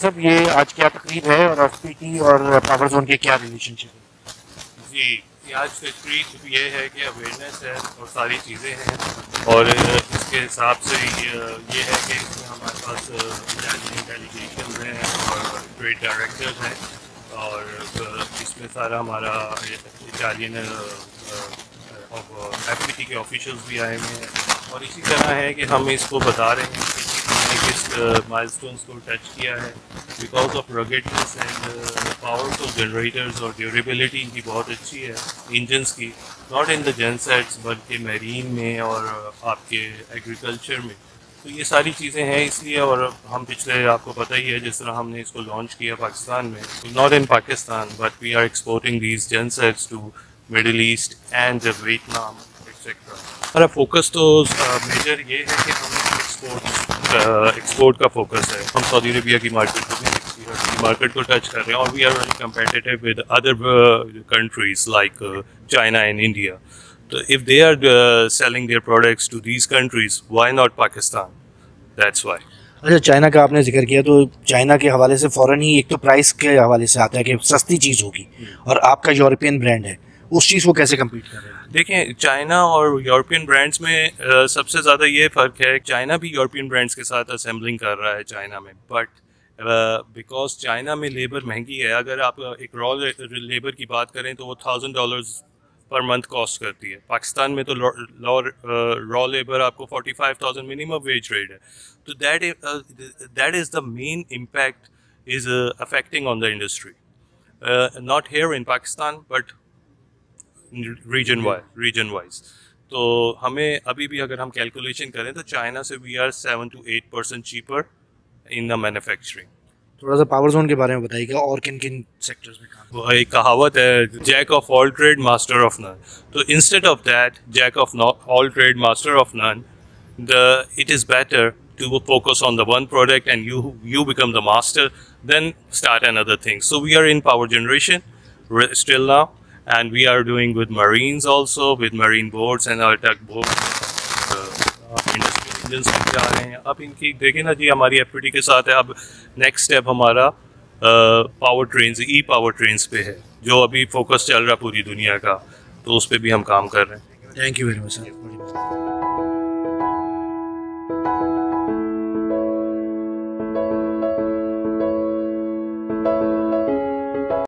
साहब, ये आज क्या तकरीब है और एफ़ और पावर जोन के क्या रिलेशनशिप है? जी आज तकरीब ये है कि अवेयरनेस है और सारी चीज़ें हैं। और इसके हिसाब से ये है कि इसमें हमारे पास डेलीगेशन हैं और ट्रेड डायरेक्टर्स हैं। और इसमें सारा हमारा इटालियन एफ़ पी टी के ऑफिशल्स भी आए हुए हैं। और इसी तरह है कि हम इसको बता रहे हैं किस माइलस्टोन्स को टच किया है। Because of ruggedness and powerful generators और ड्यूरेबिलिटी इनकी बहुत अच्छी है इंजन्स की। नॉट इन द जेनसेट्स बल्कि मेरीन में और आपके एग्रीकल्चर में। तो ये सारी चीज़ें हैं इसलिए और हम पिछले, आपको पता ही है, जिस तरह हमने इसको लॉन्च किया पाकिस्तान में। Not in Pakistan but we are exporting these gensets to Middle East and Vietnam etcetera हमारा फोकस तो मेजर ये है कि हम एक्सपोर्ट एक्सपोर्ट का फोकस है। हम सऊदी अरबिया की मार्केट को भी मार्केट को टच कर रहे हैं और we are very competitive with other countries like China and India तो if they are selling their products to these countries why not Pakistan that's why अच्छा चाइना का आपने ज़िक्र किया तो चाइना के हवाले से फ़ौरन ही एक तो प्राइस के हवाले से आता है कि सस्ती चीज़ होगी। और आपका यूरोपियन ब्रांड है। उस चीज़ को कैसे कम्पीट कर रहे हैं? देखें चाइना और यूरोपियन ब्रांड्स में आ, सबसे ज़्यादा ये फ़र्क है चाइना भी यूरोपियन ब्रांड्स के साथ असेंबलिंग कर रहा है चाइना में बट बिकॉज़ चाइना में लेबर महँगी है अगर आप एक रॉ लेबर की बात करें तो वो thousand dollars per month cost करती है। पाकिस्तान में तो रॉ लेबर आपको forty five thousand minimum wage rate है। तो that that is the main impact is affecting on the industry not here in Pakistan but region wise region wise तो हमें अभी भी अगर हम कैलकुलेशन करें तो चाइना से we are seven to eight percent cheaper in the manufacturing थोड़ा सा पावर जोन के बारे में बताइएगा और किन किन सेक्टर्स में काम वो एक कहावत है jack of all trade master of none तो instead of that jack of all trade master of none the it is better to focus on the one product and you you become the master then start another thing. So we are in power generation still now and we are doing with marines also with marine boats and our tug boats. Engine uh, रहे हैं। अब इनकी देखें ना जी हमारी F के साथ है। अब नेक्स्ट स्टेप हमारा power train e power train पे है जो अभी फोकस चल रहा है पूरी दुनिया का। तो उस पर भी हम काम कर रहे हैं। Thank you very much sir